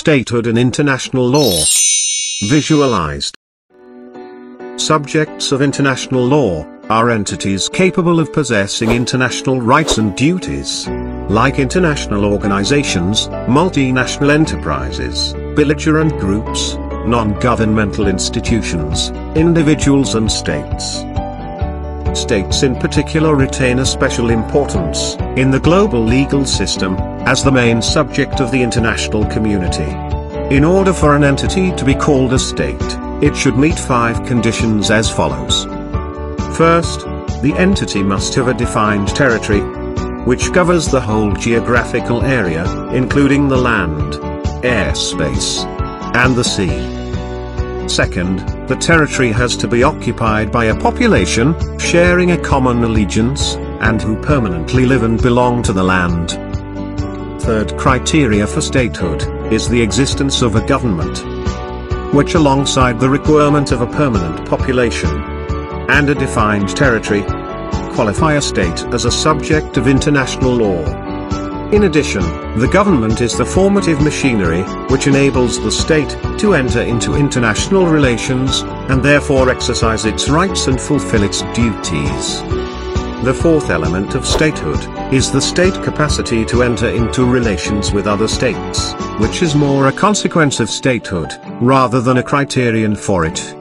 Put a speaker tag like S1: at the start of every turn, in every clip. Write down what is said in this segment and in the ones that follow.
S1: statehood and international law. Visualized. Subjects of international law are entities capable of possessing international rights and duties. Like international organizations, multinational enterprises, belligerent groups, non-governmental institutions, individuals and states. States in particular retain a special importance in the global legal system as the main subject of the international community. In order for an entity to be called a state, it should meet five conditions as follows. First, the entity must have a defined territory, which covers the whole geographical area, including the land, airspace, and the sea. Second, the territory has to be occupied by a population, sharing a common allegiance, and who permanently live and belong to the land. Third criteria for statehood, is the existence of a government, which alongside the requirement of a permanent population, and a defined territory, qualify a state as a subject of international law. In addition, the government is the formative machinery, which enables the state to enter into international relations, and therefore exercise its rights and fulfill its duties. The fourth element of statehood is the state capacity to enter into relations with other states, which is more a consequence of statehood, rather than a criterion for it.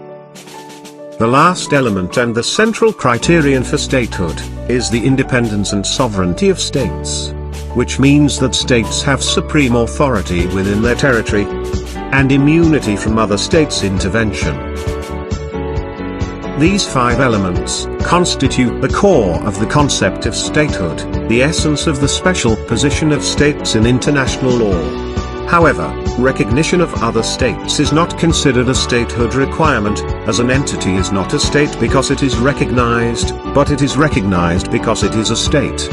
S1: The last element and the central criterion for statehood is the independence and sovereignty of states which means that states have supreme authority within their territory, and immunity from other states' intervention. These five elements constitute the core of the concept of statehood, the essence of the special position of states in international law. However, recognition of other states is not considered a statehood requirement, as an entity is not a state because it is recognized, but it is recognized because it is a state.